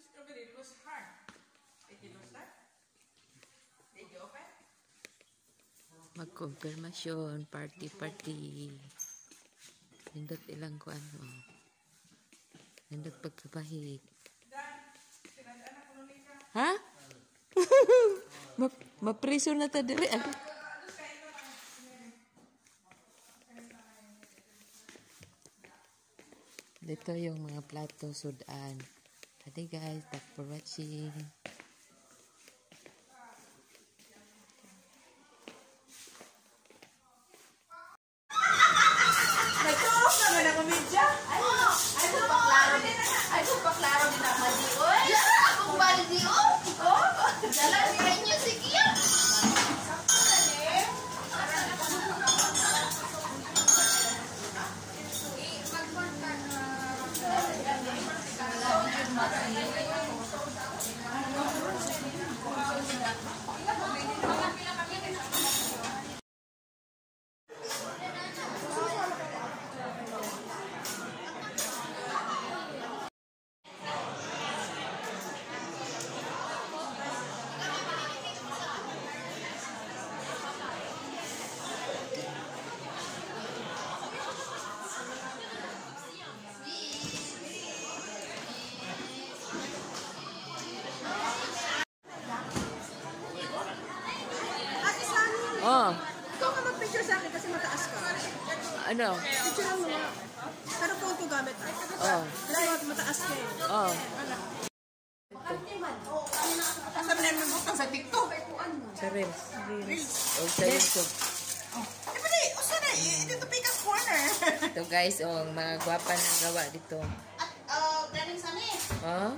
Strawberry, it was hard. Did you lose that? Did you open? Magkonfirmasyon, party, party. Nindot ilang kuan mo. Nindot lika. Ha? Ma mapriso na ta diri. Dito yung mga plato sudan. Adi guys, thanks for watching. Sa akin kasi mataas ka. ano? Picture mo nga. Pero phone ko gamit ah. Oh, Kasi mataas ka eh. oh. Sabi na naman bukang sa TikTok. Sa Reels. Oh, sa YouTube. Eh, pwede, usa na, eh, dito Pika's Corner. Ito guys, oh, ang mga gwapa ng gawa dito. At, uh, galing sa ni. Oh,